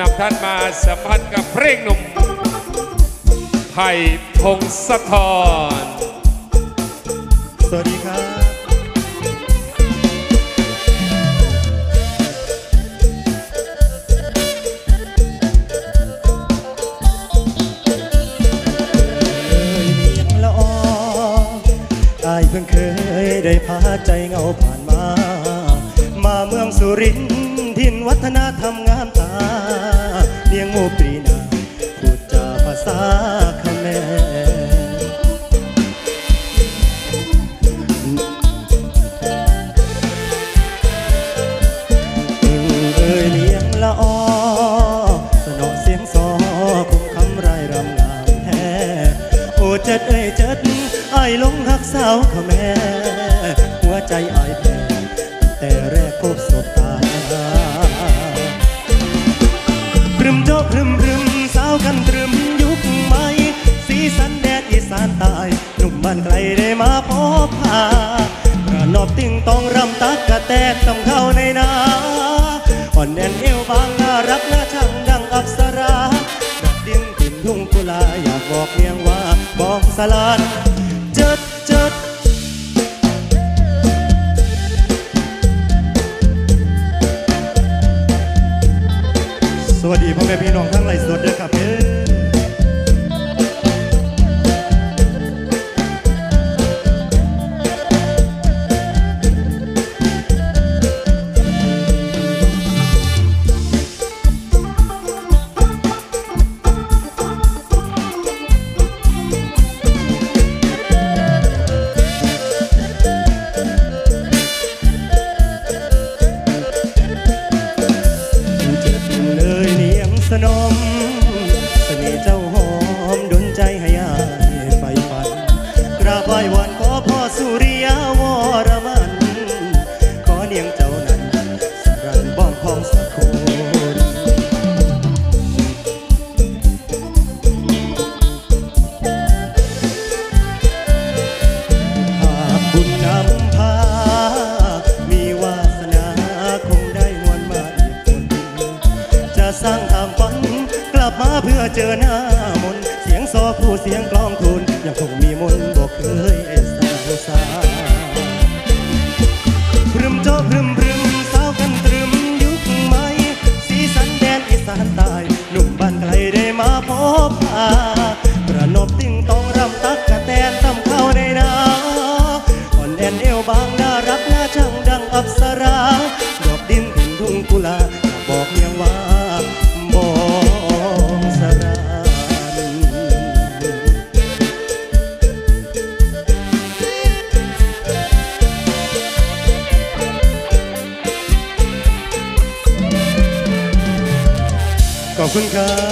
นำท่านมาสัมผัสกับเพลงหนุ่มไผ่พงศธร สวัสดีครับเอ่ยเมียงละอออเพิ่งเคยได้พาใจเงาผ่านมา มาเมืองสุรินทร์ นวัฒนธรรมงามตาเนียงโมปรีนาพูดจาภาษาคำแม่เอ่ยเลี้ยงละออสนอเสียงซอคงคำไรรำงามแท้โอ้เจ็ดเอ้ยเจ็ดไอ้ายลงหักสาวเขาแม่ หัวใจไอ้ายแพ้แต่แรกพบสบตา พากระนอบติ้งต้องรำตักกระแตนต้องเข้าในนาอ่อนแนนเอวบางน่ารักน่าช่างดังอัปสราดอกดินถิ่นทุ่งกุลาอยากบอกเมียงว่าบอกสลานเจิดเจิดสวัสดีพ่อแม่พี่น้องทั้งหลาย สนมเสน่ห์เจ้าหอมดนใจให้อายไฟฝัน กราบไหว้วอนขอพ่อสุริยาวรมัน ขอเนียงเจ้านั้นสรันบ้องพองสักคน เจอหน้ามนเสียงซอคู่เสียงกลองทูลยังคงมีมนบอกเคยสาวสาพรึมจอพรึมพรึมสาวกันตรึมยุคใหม่สีสันแดนอีสานใตายหนุ่มบ้านไกลได้มาพบอา อบคุณครับ